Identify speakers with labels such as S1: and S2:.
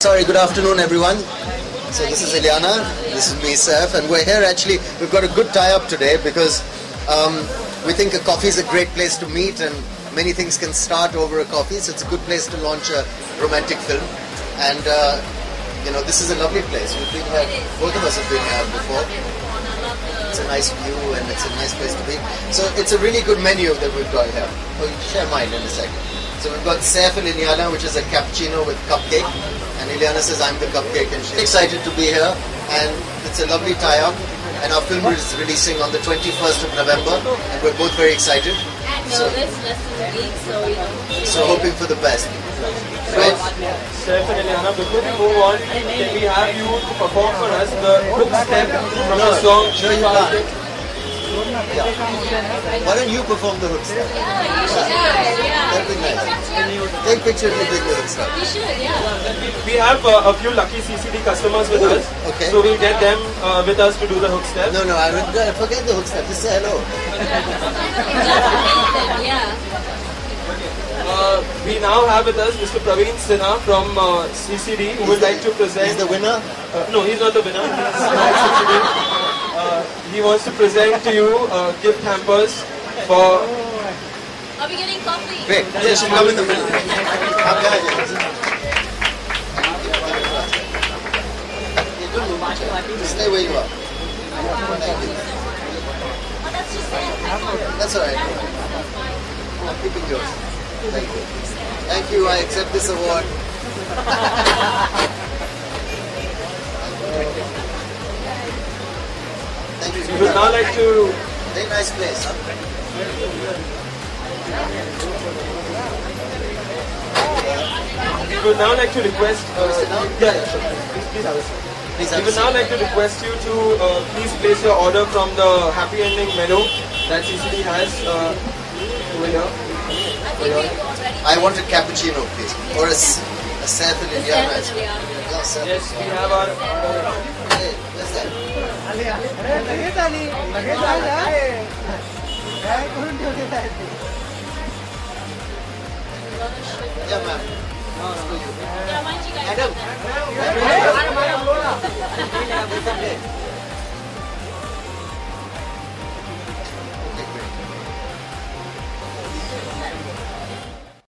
S1: Sorry, good afternoon everyone. So this is Ileana, this is me, Saif, and we're here actually, we've got a good tie-up today because um, we think a coffee is a great place to meet and many things can start over a coffee, so it's a good place to launch a romantic film. And, uh, you know, this is a lovely place. We've been here, both of us have been here before. Nice view and it's a nice place to be. So it's a really good menu that we've got here. We'll share mine in a second. So we've got Saif and Ileana, which is a cappuccino with cupcake. And Ileana says I'm the cupcake and she's excited to be here. And it's a lovely tie-up. And our film is releasing on the 21st of November. And we're both very excited.
S2: And so, less than a week, so.
S1: So hoping for the best. Right?
S3: Saif and Ileana, before we move on, can we have you to perform for us the hook step from the song
S1: No, you can't. Yeah. Why don't you perform the hook step?
S2: Yeah, you should. Yeah, yeah.
S1: That'd be nice. Take pictures with the hook step.
S2: You should, yeah.
S3: We have uh, a few lucky CCD customers with
S1: Oh,
S3: us.
S1: okay.
S3: So we'll get them uh, with us to do the hook step.
S1: No, no, I would- forget the hook step. Just say hello.
S2: Yeah.
S3: We now have with us Mr. Praveen Sinha from uh, CCD who would like to present.
S1: He's the winner.
S3: Uh, no, he's not the winner. He's CCD. Uh, he wants to present to you uh, gift hampers for.
S2: Are we getting coffee?
S1: Great. Just come in the middle. Come here. Just stay where you are.
S2: Oh, that's just.
S1: That's all right. I'm keeping yours. Thank you. Thank you. I accept this award. Thank you.
S3: We would now like to
S1: Very nice place.
S3: we would now like to request. Uh, yeah. Please, please have a seat.
S1: Please
S3: We would now like to request you to uh, please place your order from the happy ending menu that CCD has uh, over here.
S2: I
S1: want a cappuccino, please. Or a, a
S2: Santillana. Yeah,
S1: Santillana.
S3: Yes, we have our...
S1: Hey, what's that? Yeah, ma'am.
S2: Adam, Adam, Adam,
S1: Adam,
S2: Adam, Adam,